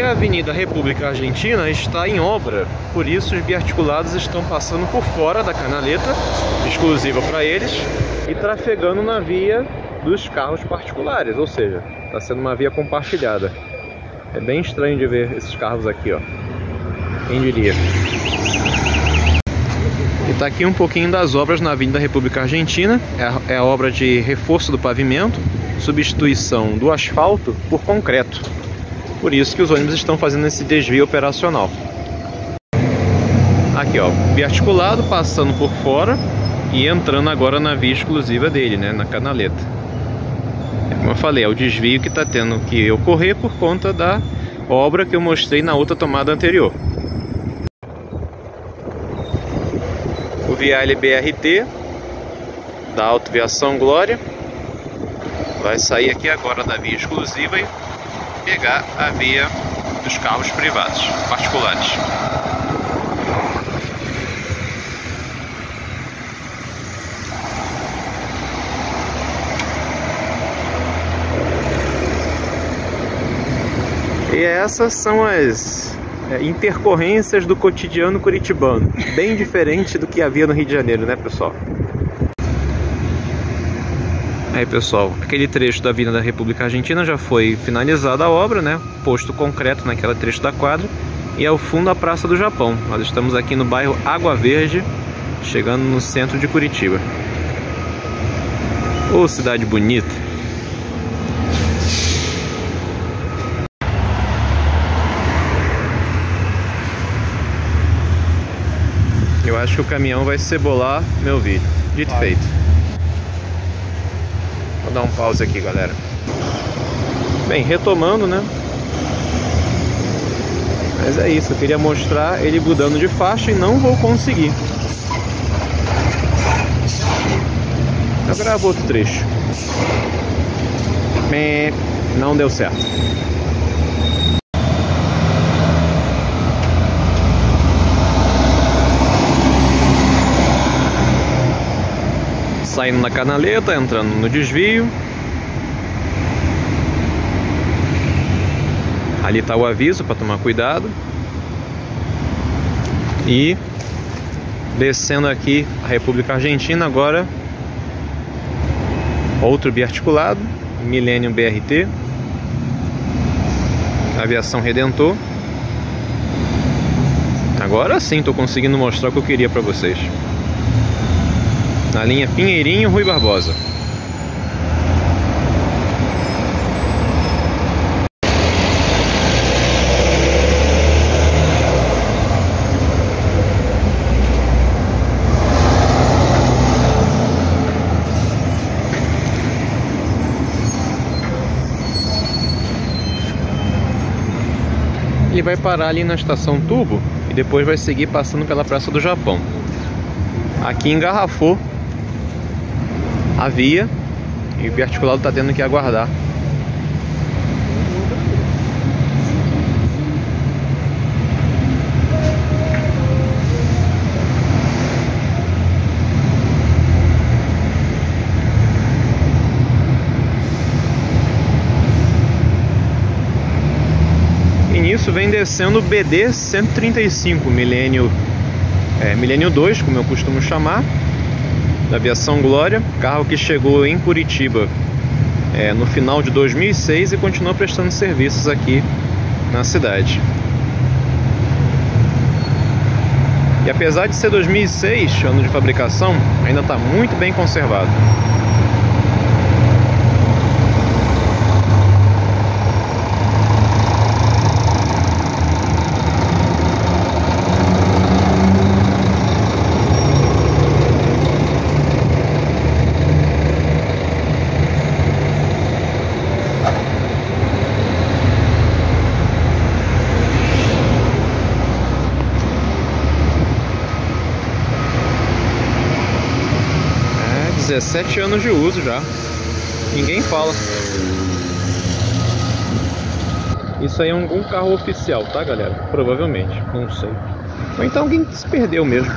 A Avenida República Argentina está em obra, por isso os biarticulados estão passando por fora da canaleta, exclusiva para eles, e trafegando na via dos carros particulares, ou seja, está sendo uma via compartilhada. É bem estranho de ver esses carros aqui, ó. Quem diria? E está aqui um pouquinho das obras na Avenida República Argentina. É a, é a obra de reforço do pavimento, substituição do asfalto por concreto. Por isso que os ônibus estão fazendo esse desvio operacional. Aqui ó, biarticulado passando por fora e entrando agora na via exclusiva dele, né, na canaleta. É como eu falei, é o desvio que está tendo que ocorrer por conta da obra que eu mostrei na outra tomada anterior. O Viale BRT da Autoviação Glória vai sair aqui agora da via exclusiva e pegar a via dos carros privados, particulares. E essas são as é, intercorrências do cotidiano curitibano, bem diferente do que havia no Rio de Janeiro, né, pessoal? Aí, pessoal, aquele trecho da Avenida da República Argentina já foi finalizada a obra, né? Posto concreto naquela trecho da quadra. E ao fundo a Praça do Japão. Nós estamos aqui no bairro Água Verde, chegando no centro de Curitiba. Ô, oh, cidade bonita! Eu acho que o caminhão vai cebolar meu vídeo. Dito feito. Vou dar um pause aqui, galera. Bem, retomando, né? Mas é isso, eu queria mostrar ele mudando de faixa e não vou conseguir. Eu gravo outro trecho. Não deu certo. Saindo na canaleta, entrando no desvio. Ali está o aviso para tomar cuidado. E descendo aqui a República Argentina agora outro biarticulado, Millennium BRT, aviação Redentor. Agora sim estou conseguindo mostrar o que eu queria para vocês na linha Pinheirinho Rui Barbosa. Ele vai parar ali na estação Tubo e depois vai seguir passando pela Praça do Japão. Aqui engarrafou a via e o biarticulado está tendo que aguardar. E nisso vem descendo o BD 135 milênio é, milênio 2, como eu costumo chamar da Aviação Glória, carro que chegou em Curitiba é, no final de 2006 e continua prestando serviços aqui na cidade. E apesar de ser 2006, ano de fabricação, ainda está muito bem conservado. É, 17 anos de uso já. Ninguém fala. Isso aí é algum carro oficial, tá, galera? Provavelmente, não sei. Ou então alguém se perdeu mesmo.